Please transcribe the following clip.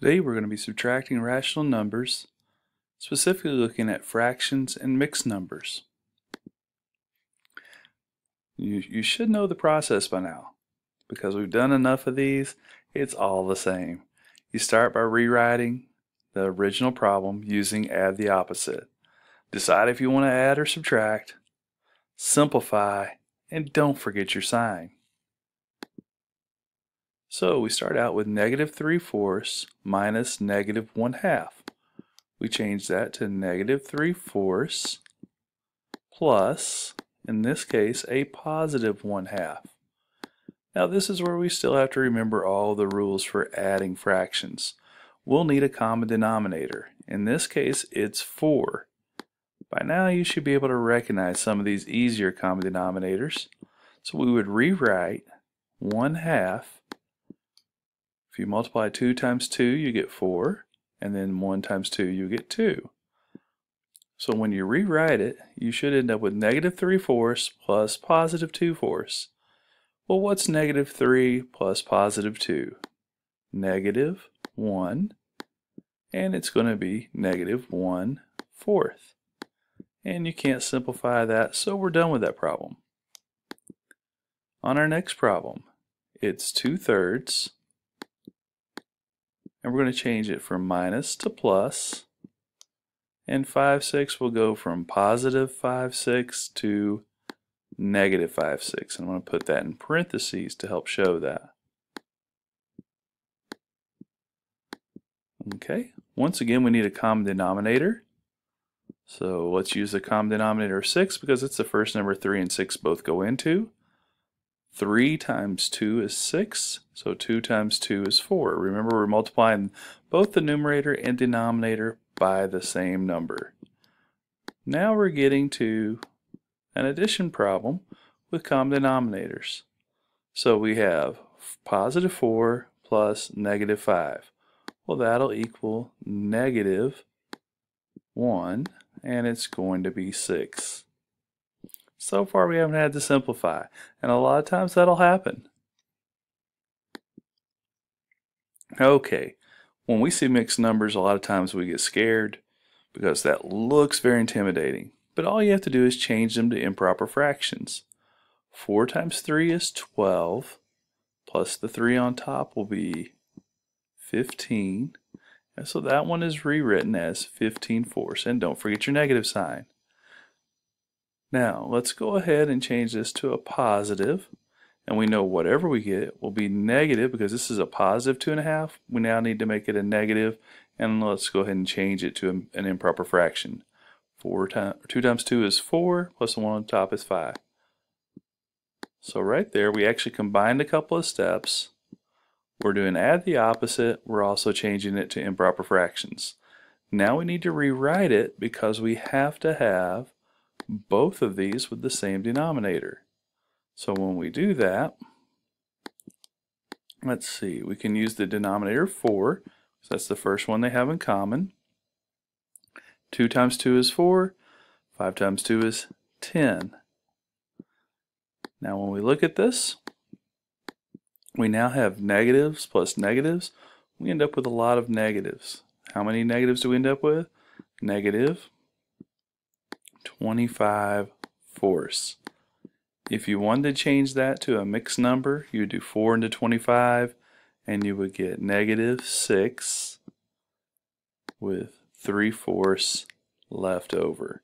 Today we're going to be subtracting rational numbers, specifically looking at fractions and mixed numbers. You, you should know the process by now. Because we've done enough of these, it's all the same. You start by rewriting the original problem using add the opposite. Decide if you want to add or subtract, simplify, and don't forget your sign. So we start out with negative 3 fourths minus negative 1 half. We change that to negative 3 fourths plus, in this case, a positive 1 half. Now this is where we still have to remember all the rules for adding fractions. We'll need a common denominator. In this case, it's 4. By now you should be able to recognize some of these easier common denominators. So we would rewrite 1 half if you multiply 2 times 2, you get 4, and then 1 times 2, you get 2. So when you rewrite it, you should end up with negative 3 fourths plus positive 2 fourths. Well, what's negative 3 plus positive 2? Negative 1, and it's going to be negative 1 fourth. And you can't simplify that, so we're done with that problem. On our next problem, it's 2 thirds and we're going to change it from minus to plus. And 5 6 will go from positive 5 6 to negative 5 6 and I'm going to put that in parentheses to help show that. Okay once again we need a common denominator. So let's use the common denominator of 6 because it's the first number 3 and 6 both go into 3 times 2 is 6, so 2 times 2 is 4. Remember, we're multiplying both the numerator and denominator by the same number. Now we're getting to an addition problem with common denominators. So we have positive 4 plus negative 5. Well, that'll equal negative 1, and it's going to be 6. So far we haven't had to simplify, and a lot of times that'll happen. Okay, when we see mixed numbers, a lot of times we get scared because that looks very intimidating. But all you have to do is change them to improper fractions. 4 times 3 is 12, plus the 3 on top will be 15. And so that one is rewritten as 15 fourths. And don't forget your negative sign. Now, let's go ahead and change this to a positive, and we know whatever we get will be negative because this is a positive 2.5. We now need to make it a negative, and let's go ahead and change it to an improper fraction. 4 times, 2 times 2 is 4, plus the 1 on top is 5. So right there, we actually combined a couple of steps. We're doing add the opposite. We're also changing it to improper fractions. Now we need to rewrite it because we have to have both of these with the same denominator. So when we do that, let's see, we can use the denominator 4, so that's the first one they have in common. 2 times 2 is 4, 5 times 2 is 10. Now when we look at this, we now have negatives plus negatives. We end up with a lot of negatives. How many negatives do we end up with? Negative 25 fourths. If you wanted to change that to a mixed number, you would do 4 into 25 and you would get negative 6 with 3 fourths left over.